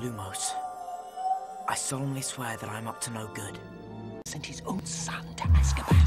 Lumos, I solemnly swear that I'm up to no good. Sent his own son to Azkaban.